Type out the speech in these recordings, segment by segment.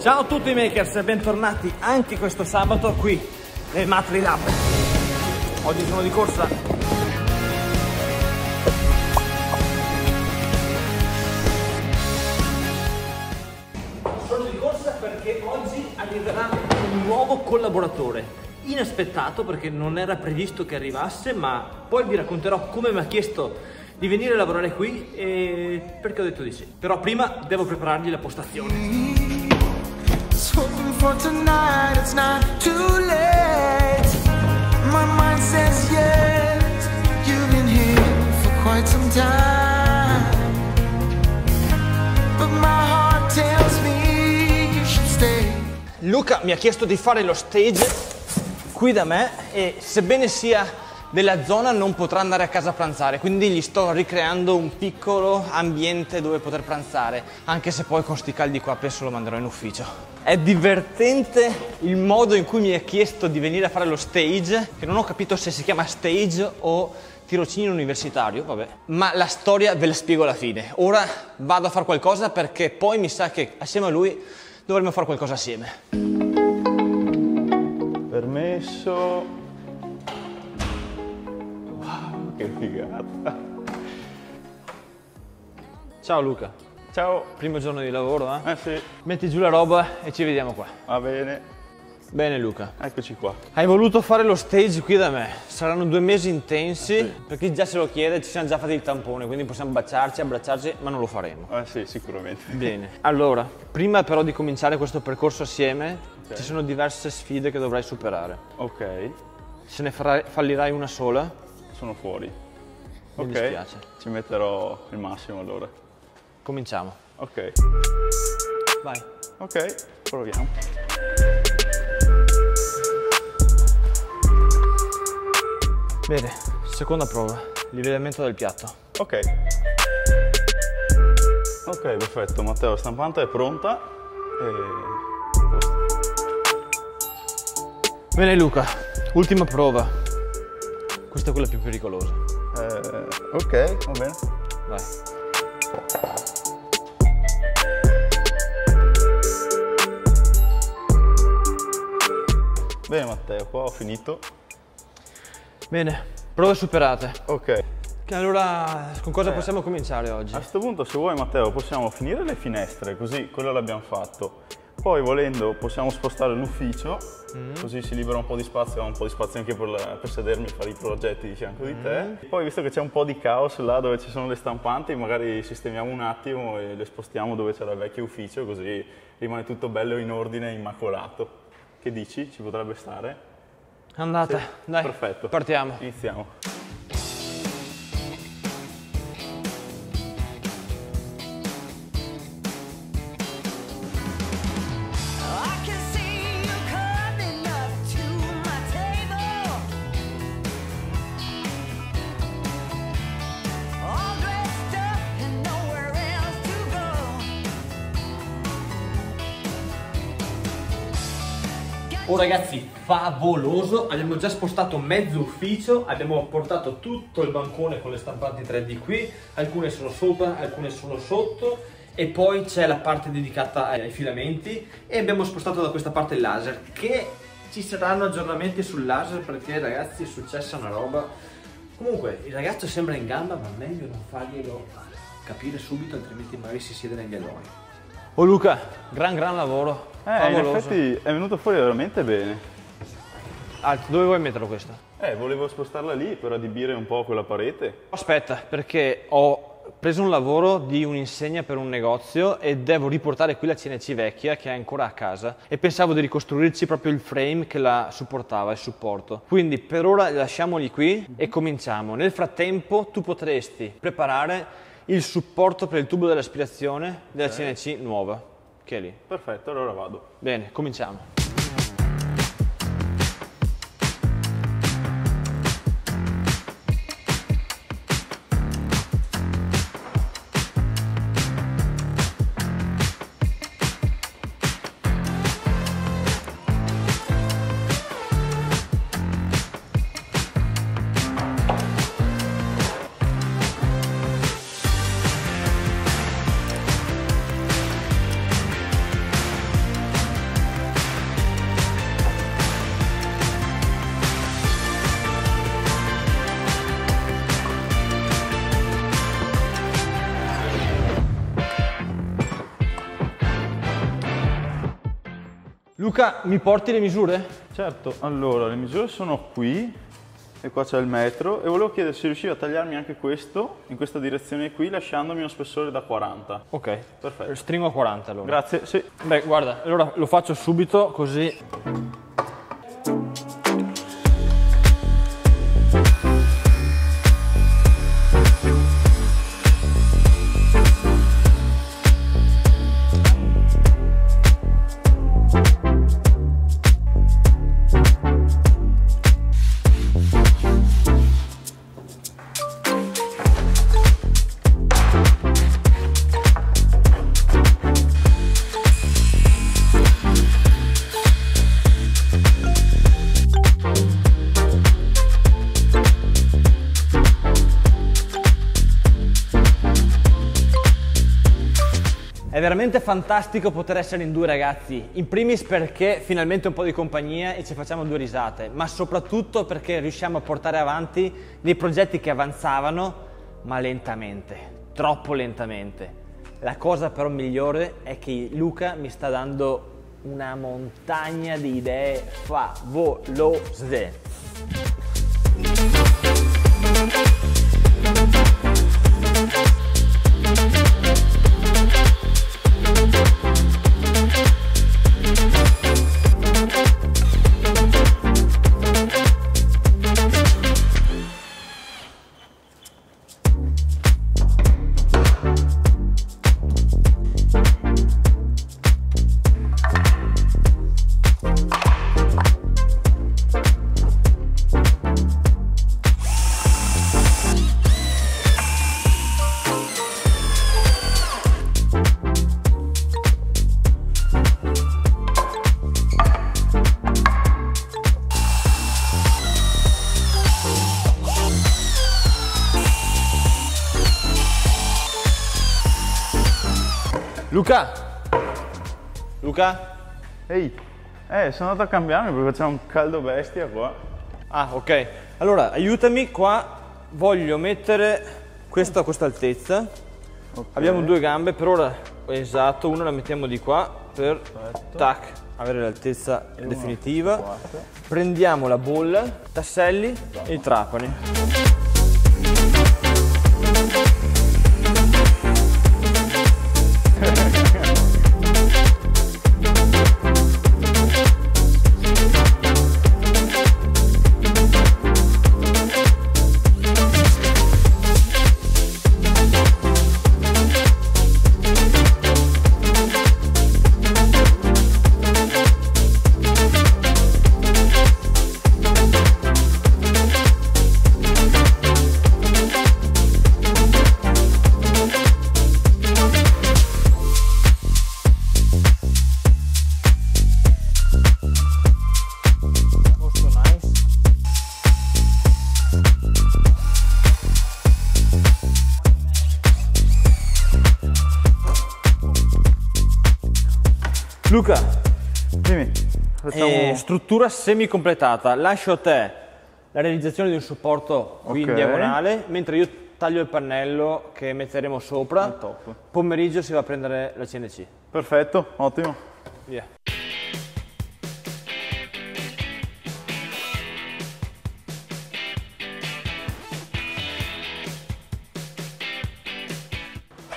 Ciao a tutti makers e bentornati anche questo sabato qui nel Matri Lab. Oggi sono di corsa. Sono di corsa perché oggi arriverà un nuovo collaboratore. Inaspettato perché non era previsto che arrivasse, ma poi vi racconterò come mi ha chiesto di venire a lavorare qui e perché ho detto di sì. Però prima devo preparargli la postazione. Was hoping for tonight. It's not too late. My mind says yes. You've been here for quite some time. But my heart tells me you should stay. Luca mi ha chiesto di fare lo stage qui da me e sebbene sia della zona non potrà andare a casa a pranzare, quindi gli sto ricreando un piccolo ambiente dove poter pranzare, anche se poi con sti caldi qua penso lo manderò in ufficio. È divertente il modo in cui mi ha chiesto di venire a fare lo stage, che non ho capito se si chiama stage o tirocinio universitario, vabbè. Ma la storia ve la spiego alla fine. Ora vado a fare qualcosa perché poi mi sa che assieme a lui dovremmo fare qualcosa assieme. Permesso. Che figata. Ciao Luca, Ciao. primo giorno di lavoro, eh? Eh sì, Metti giù la roba e ci vediamo qua. va bene. Bene Luca. Eccoci qua. Hai voluto fare lo stage qui da me. Saranno due mesi intensi. Per chi già se lo chiede, ci siamo già fatti il tampone, quindi possiamo baciarci, abbracciarci, ma non lo faremo. Eh sì, sicuramente. Bene. Allora, prima però di cominciare questo percorso assieme, ci sono diverse sfide che dovrai superare. Ok, Se ne farai- fallirai una sola, sono fuori. Mi ok, dispiace. ci metterò il massimo allora. cominciamo. Ok, Vai. ok, proviamo. Bene, seconda prova. Livellamento del piatto. Ok. Ok, perfetto. Matteo, la stampante è pronta. E... Bene Luca, ultima prova. Questa è quella più pericolosa. Eh, ok, va bene. Vai. Bene Matteo, qua ho finito. Bene, prove superate. Ok. Allora, con cosa Eh. possiamo cominciare oggi? A questo punto, se vuoi, Matteo, possiamo finire le finestre, così quello l'abbiamo fatto. Poi, volendo, possiamo spostare l'ufficio, così si libera un po' di spazio, ho un po' di spazio anche per, la- per sedermi e fare i progetti di fianco di te. Poi, visto che c'è un po' di caos là dove ci sono le stampanti, magari sistemiamo un attimo e le spostiamo dove c'era il vecchio ufficio, così rimane tutto bello in ordine e immacolato. Che dici? Ci potrebbe stare? Andate, Sì, dai. Perfetto. Partiamo. Iniziamo. Oh ragazzi, favoloso! Abbiamo già spostato mezzo ufficio, abbiamo portato tutto il bancone con le stampanti 3D qui, alcune sono sopra, alcune sono sotto e poi c'è la parte dedicata ai filamenti e abbiamo spostato da questa parte il laser che ci saranno aggiornamenti sul laser perché ragazzi è successa una roba. Comunque il ragazzo sembra in gamba ma meglio non farglielo capire subito altrimenti magari si siede negli allori. Oh Luca, gran gran lavoro. Eh, in effetti è venuto fuori veramente bene. Alto, dove vuoi metterlo questo? Eh, volevo spostarla lì per adibire un po' quella parete. Aspetta, perché ho preso un lavoro di un'insegna per un negozio e devo riportare qui la CNC vecchia che è ancora a casa e pensavo di ricostruirci proprio il frame che la supportava, il supporto. Quindi per ora lasciamoli qui e cominciamo. Nel frattempo tu potresti preparare il supporto per il tubo dell'aspirazione della CNC nuova, che è lì. Perfetto, allora vado. Bene, cominciamo. Luca, mi porti le misure? Certo, allora le misure sono qui e qua c'è il metro e volevo chiedere se riusciva a tagliarmi anche questo in questa direzione qui lasciandomi uno spessore da 40. Ok, Perfetto. Stringo a 40 allora. Grazie, sì. Beh, guarda, allora lo faccio subito così. Veramente fantastico poter essere in due ragazzi, in primis perché finalmente un po' di compagnia e ci facciamo due risate, ma soprattutto perché riusciamo a portare avanti dei progetti che avanzavano, ma lentamente, troppo lentamente. La cosa però migliore è che Luca mi sta dando una montagna di idee favolose. Luca! Luca? Ehi, eh, sono andato a cambiarmi perché c'è un caldo bestia qua. Ah, ok. Allora, aiutami qua. Voglio mettere questo a questa altezza. Ok. Abbiamo due gambe, per ora esatto, una la mettiamo di qua per tac, avere l'altezza definitiva. Prendiamo la bolla, tasselli e i trapani. Luca, Dimmi, facciamo... eh, struttura semi completata. Lascio a te la realizzazione di un supporto qui in Ok. diagonale, mentre io taglio il pannello che metteremo sopra. Pomeriggio si va a prendere la CNC. Perfetto, ottimo. Via.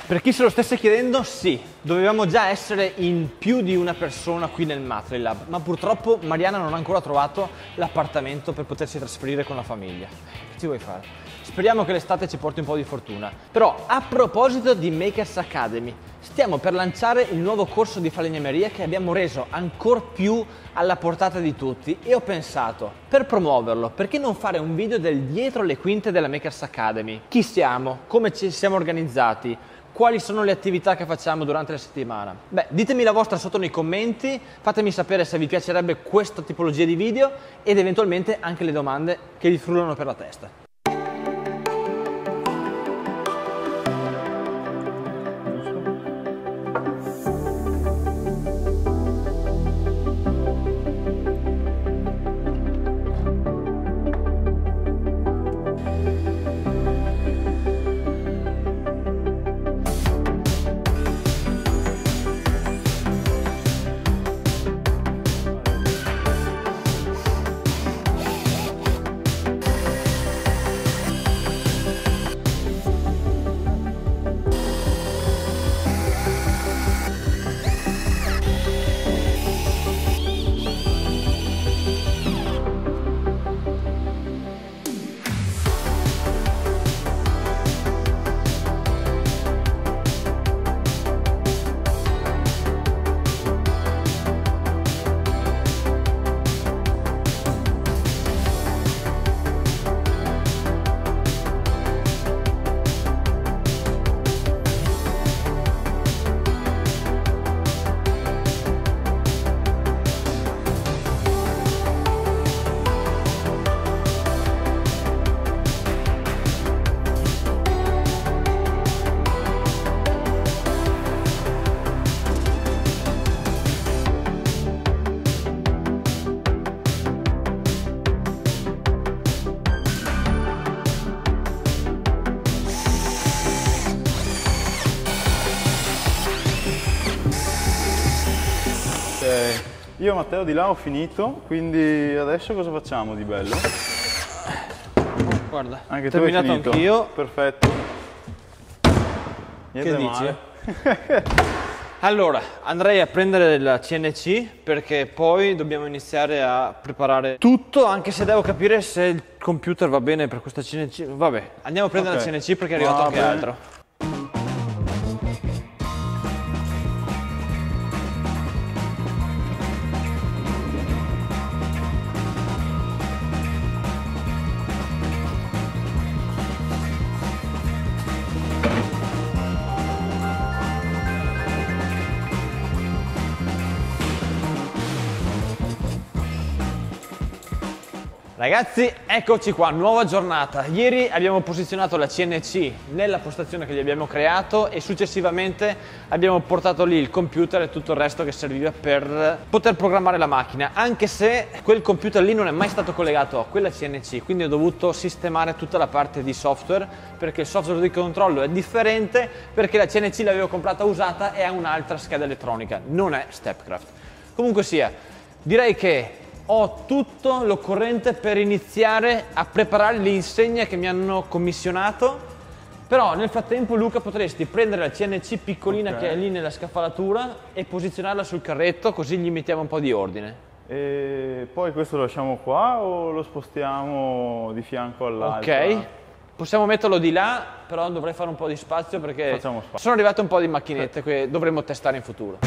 Per chi se lo stesse chiedendo, sì, dovevamo già essere in più di una persona qui nel Matrilab, ma purtroppo Mariana non ha ancora trovato l'appartamento per potersi trasferire con la famiglia. Che ci vuoi fare? Speriamo che l'estate ci porti un po' di fortuna. Però, a proposito di Makers Academy, stiamo per lanciare il nuovo corso di falegnameria che abbiamo reso ancora più alla portata di tutti e ho pensato, per promuoverlo, perché non fare un video del dietro le quinte della Makers Academy? Chi siamo? Come ci siamo organizzati? Quali sono le attività che facciamo durante la settimana? Beh, ditemi la vostra sotto nei commenti, fatemi sapere se vi piacerebbe questa tipologia di video ed eventualmente anche le domande che vi frullano per la testa. Matteo di là ho finito, quindi adesso cosa facciamo di bello? Guarda, Anche tu hai terminato anch'io. Perfetto. Niente Che dici? male. Allora, andrei a prendere la CNC perché poi dobbiamo iniziare a preparare tutto, anche se devo capire se il computer va bene per questa CNC. Vabbè, andiamo a prendere Ok. la CNC perché è arrivato Va anche bene. altro. Ragazzi, eccoci qua, nuova giornata. Ieri abbiamo posizionato la CNC nella postazione che gli abbiamo creato e successivamente abbiamo portato lì il computer e tutto il resto che serviva per poter programmare la macchina, anche se quel computer lì non è mai stato collegato a quella CNC, quindi ho dovuto sistemare tutta la parte di software perché il software di controllo è differente perché la CNC l'avevo comprata usata e ha un'altra scheda elettronica, non è Stepcraft. Comunque sia, direi che ho tutto l'occorrente per iniziare a preparare le insegne che mi hanno commissionato. Però nel frattempo Luca potresti prendere la CNC piccolina Ok. che è lì nella scaffalatura e posizionarla sul carretto così gli mettiamo un po' di ordine. E poi questo lo lasciamo qua o lo spostiamo di fianco all'altro? Ok? Possiamo metterlo di là, però dovrei fare un po' di spazio perché sono arrivate un po' di macchinette che dovremmo testare in futuro.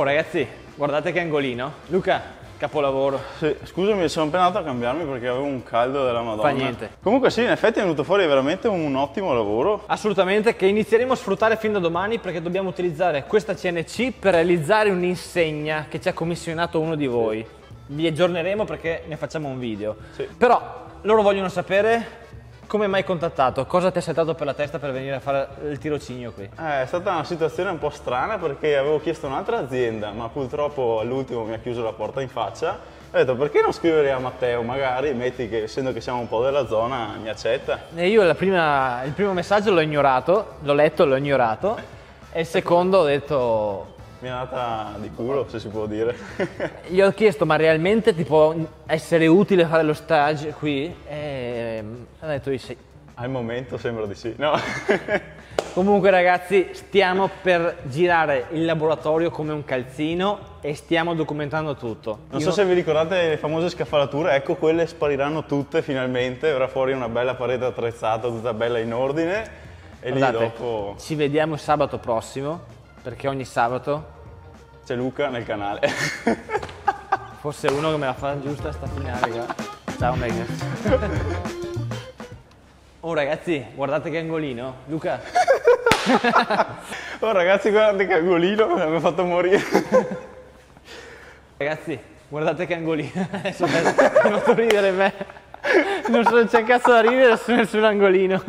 Oh ragazzi, guardate che angolino. Luca, capolavoro. Sì, scusami, sono appena andato a cambiarmi perché avevo un caldo della Madonna. Fa niente. Comunque sì, in effetti è venuto fuori veramente un ottimo lavoro. Assolutamente, che inizieremo a sfruttare fin da domani perché dobbiamo utilizzare questa CNC per realizzare un'insegna che ci ha commissionato uno di voi. Vi aggiorneremo perché ne facciamo un video. Sì. Però loro vogliono sapere come mai contattato, cosa ti è saltato per la testa per venire a fare il tirocinio qui. Eh, è stata una situazione un po' strana perché avevo chiesto un'altra azienda, ma purtroppo all'ultimo mi ha chiuso la porta in faccia. Ho detto perché non scrivere a Matteo, magari metti che essendo che siamo un po' della zona mi accetta. E io prima- il primo messaggio l'ho ignorato, l'ho letto l'ho ignorato. E il secondo ho detto, Mi è andata di culo, se si può dire. Gli ho chiesto, ma realmente ti può essere utile fare lo stage qui? E ha detto di sì. Al momento sembra di sì. No. Comunque ragazzi, stiamo per girare il laboratorio come un calzino e stiamo documentando tutto. Non Io- so se vi ricordate le famose scaffalature, ecco quelle spariranno tutte finalmente, verrà fuori una bella parete attrezzata, tutta bella in ordine e lì Guardate, dopo ci vediamo sabato prossimo, perché ogni sabato c'è Luca nel canale. forse uno che me la fa giusta sta finale qua. Ciao Meg. Oh ragazzi, guardate che angolino. Luca, oh ragazzi guardate che angolino, mi ha fatto morire. ragazzi, guardate che angolino. Adesso mi ha fatto ridere me. Non c'è cazzo da ridere su- sull'angolino.